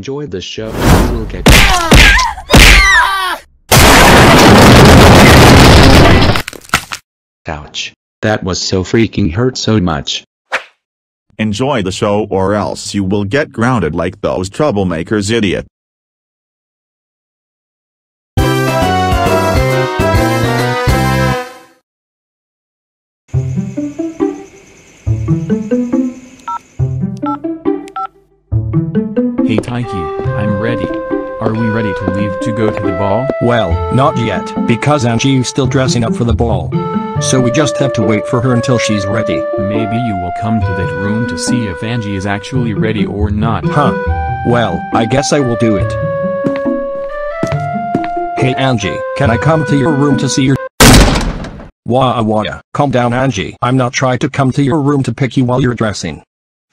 enjoyed the show, you will get. Ouch. That was so freaking hurt so much. Enjoy the show or else you will get grounded like those troublemakers idiot. Hey Taiki, I'm ready. Are we ready to leave to go to the ball? Well, not yet, because Angie's still dressing up for the ball. So we just have to wait for her until she's ready. Maybe you will come to that room to see if Angie is actually ready or not. Huh. Well, I guess I will do it. Hey Angie, can I come to your room to see your Wah wah. Calm down Angie. I'm not trying to come to your room to pick you while you're dressing.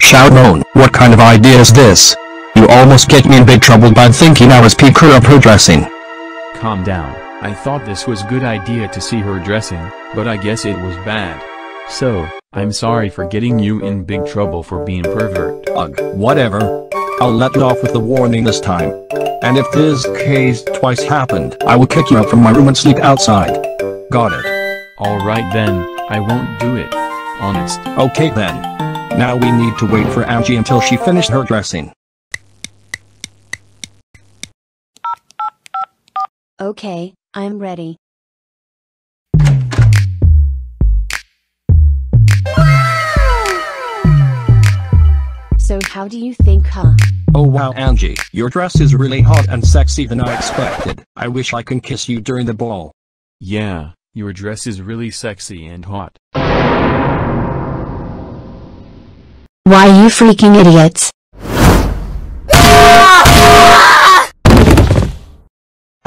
Shoutmon, what kind of idea is this? You almost get me in big trouble by thinking I was pick her up her dressing. Calm down. I thought this was good idea to see her dressing, but I guess it was bad. So, I'm sorry for getting you in big trouble for being pervert. Ugh, whatever. I'll let you off with the warning this time. And if this case twice happened, I will kick you out from my room and sleep outside. Got it. Alright then, I won't do it. Honest. Okay then. Now we need to wait for Angie until she finished her dressing. Okay, I'm ready. So how do you think, huh? Oh wow Angie, your dress is really hot and sexy than I expected. I wish I can kiss you during the ball. Yeah, your dress is really sexy and hot. Why you freaking idiots?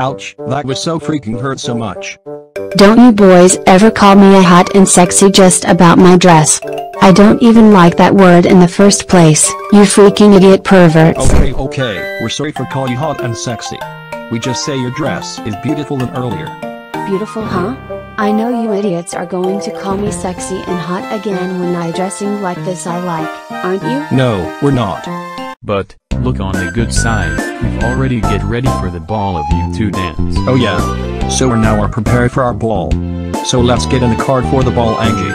Ouch, that was so freaking hurt so much. Don't you boys ever call me a hot and sexy just about my dress? I don't even like that word in the first place, you freaking idiot perverts. Okay okay, we're sorry for calling you hot and sexy. We just say your dress is beautiful and earlier. Beautiful huh? I know you idiots are going to call me sexy and hot again when I dressing like this I like, aren't you? No, we're not. But, look on the good side, we've already get ready for the ball of you two dance. Oh yeah. So we're now are prepared for our ball. So let's get in the car for the ball Angie.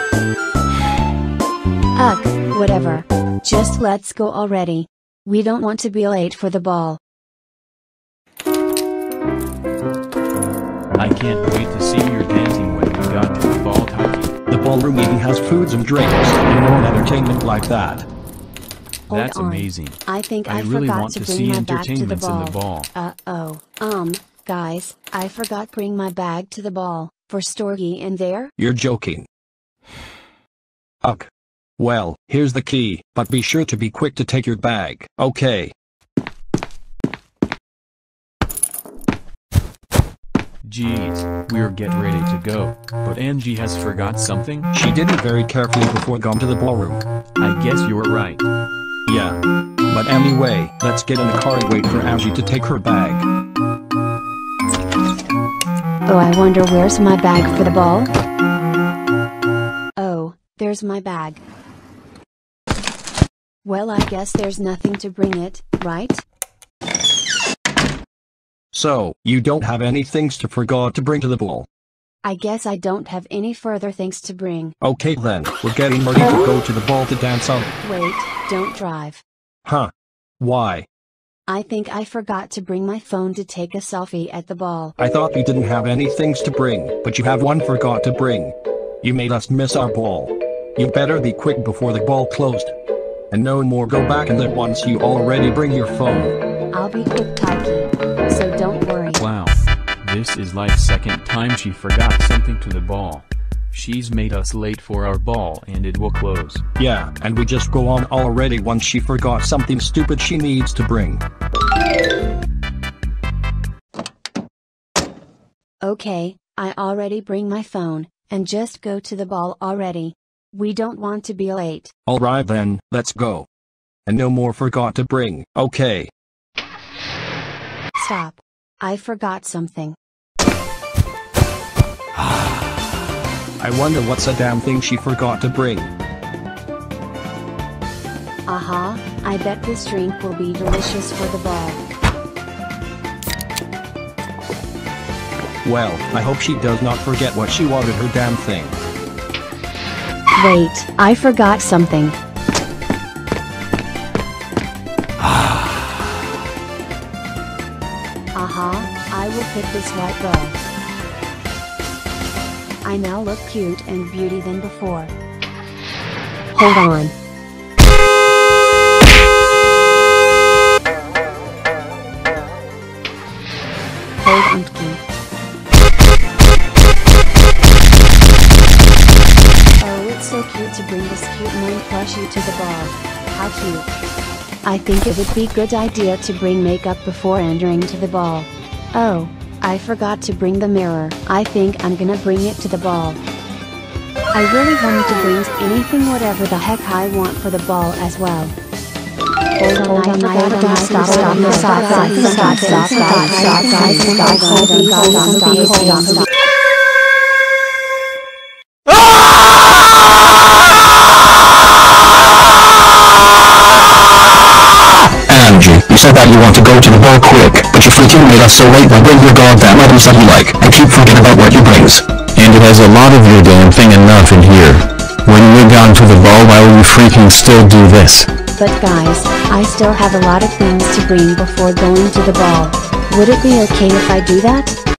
Ugh, whatever. Just let's go already. We don't want to be late for the ball. I can't wait to see your dancing when we got to the ball Taiki. The ballroom even has foods and drinks and more entertainment like that. Hold That's on. amazing. I think I I, really forgot want to to bring see my bag to the entertainments ball. in the ball. Uh oh. Um, guys, I forgot bring my bag to the ball. For Storgy in there? You're joking. Ugh. Well, here's the key, but be sure to be quick to take your bag, okay? Jeez, we're get ready to go, but Angie has forgot something? She did it very carefully before going to the ballroom. I guess you're right. Yeah. But anyway, let's get in the car and wait for Angie to take her bag. Oh, I wonder where's my bag for the ball? Oh, there's my bag. Well, I guess there's nothing to bring it, right? So, you don't have any things to forgot to bring to the ball. I guess I don't have any further things to bring. Okay then, we're getting ready to go to the ball to dance on. Wait, don't drive. Huh. Why? I think I forgot to bring my phone to take a selfie at the ball. I thought you didn't have any things to bring, but you have one forgot to bring. You made us miss our ball. You better be quick before the ball closed. And no more go back and let once you already bring your phone. I'll be quick, Taiki. So don't worry. Wow. This is like second time she forgot something to the ball. She's made us late for our ball and it will close. Yeah, and we just go on already once she forgot something stupid she needs to bring. Okay, I already bring my phone, and just go to the ball already. We don't want to be late. Alright then, let's go. And no more forgot to bring, okay. Stop. I forgot something. I wonder what's a damn thing she forgot to bring. Aha, I bet this drink will be delicious for the ball. Well, I hope she does not forget what she wanted her damn thing. Wait, I forgot something. Ah. Aha, I will pick this white bow. I now look cute and beauty than before. Hold on. Hold on key. Oh, it's so cute to bring this cute moon plushie to the ball. How cute. I think it would be good idea to bring makeup before entering to the ball. Oh, I forgot to bring the mirror. I think I'm gonna bring it to the ball. I really wanted to bring anything whatever the heck I want for the ball as well. Hold on, you said that you want to go to the ball quick, but you freaking made us so late by bringing your goddamn items that you like, and keep forgetting about what you brings. And it has a lot of your damn thing enough in here. When we're gone to the ball why will you freaking still do this? But guys, I still have a lot of things to bring before going to the ball. Would it be okay if I do that?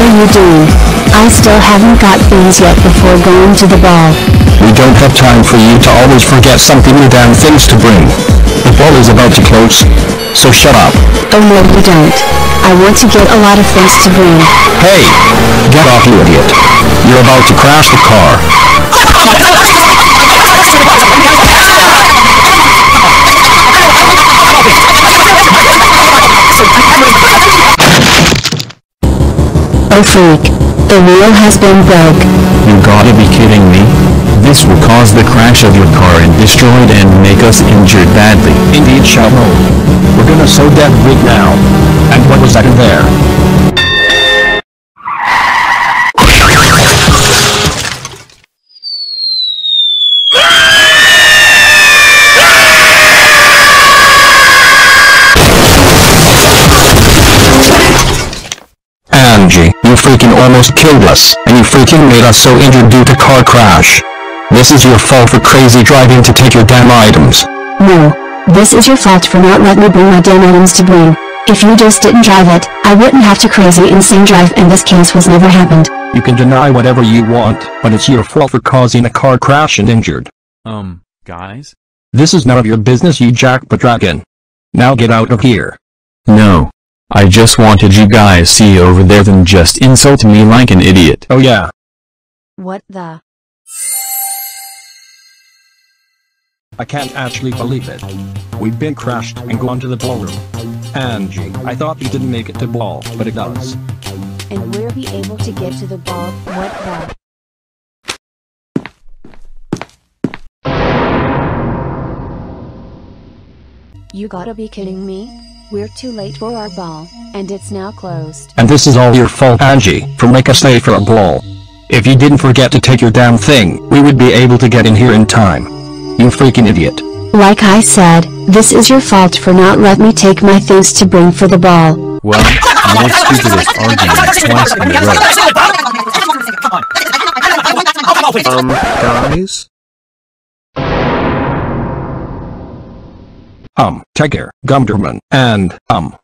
Are you doing? I still haven't got things yet before going to the ball. We don't have time for you to always forget something new damn things to bring. The ball is about to close, so shut up. Oh no you don't. I want to get a lot of things to bring. Hey! Get off you idiot. You're about to crash the car. Oh freak. The wheel has been broke. You gotta be kidding me? This will cause the crash of your car and destroy it and make us injured badly. Indeed, Shalmo. We're gonna sew that rig now. And what was that in there? You freaking almost killed us, and you freaking made us so injured due to car crash. This is your fault for crazy driving to take your damn items. No. This is your fault for not letting me bring my damn items to bring. If you just didn't drive it, I wouldn't have to crazy insane drive and this case was never happened. You can deny whatever you want, but it's your fault for causing a car crash and injured. Um, guys? This is none of your business you jackpot dragon. Now get out of here. No. I just wanted you guys see over there than just insult me like an idiot. Oh yeah, What the? I can't actually believe it. We've been crashed and gone to the ballroom. Angie, I thought you didn't make it to ball, but it does. And we'll be able to get to the ball. What the? You gotta be kidding me? We're too late for our ball, and it's now closed. And this is all your fault, Angie, for making us late for a ball. If you didn't forget to take your damn thing, we would be able to get in here in time. You freaking idiot. Like I said, this is your fault for not letting me take my things to bring for the ball. Well, your stupidest argument twice in a row. Um, guys? Um, Tiger, Gumdramon, and, um,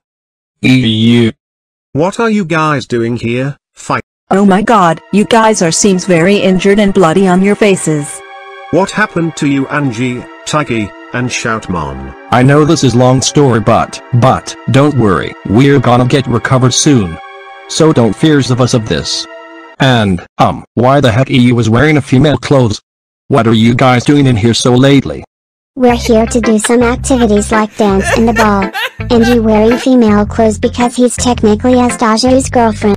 EU. What are you guys doing here? Fight. Oh my god, you guys are seems very injured and bloody on your faces. What happened to you Angie, Tiggy, and Shoutmon? I know this is long story but, but, don't worry, we're gonna get recovered soon. So don't fears of us of this. And, um, why the heck EU was wearing a female clothes? What are you guys doing in here so lately? We're here to do some activities like dance in the ball. And you wearing female clothes because he's technically Astaju's girlfriend.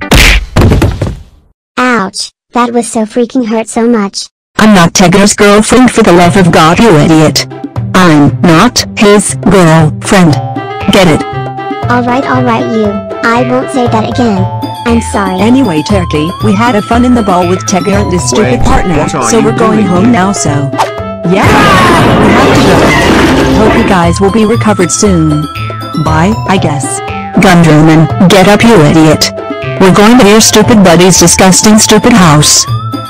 Ouch, that was so freaking hurt so much. I'm not Tegar's girlfriend for the love of god you idiot. I'm not his girlfriend. Get it? Alright alright you, I won't say that again. I'm sorry. Anyway, Turkey, we had a fun in the ball with Tegger and his stupid Wait, partner, so we're going doing home here? now. So, yeah, we have to go. Hope you guys will be recovered soon. Bye, I guess. Gumdramon, get up, you idiot. We're going to your stupid buddy's disgusting stupid house.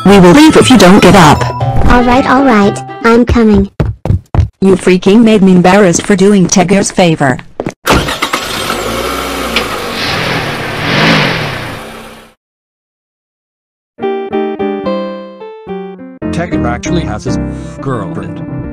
We will leave if you don't get up. Alright, alright, I'm coming. You freaking made me embarrassed for doing Tegger's favor. Tegger actually has his girlfriend.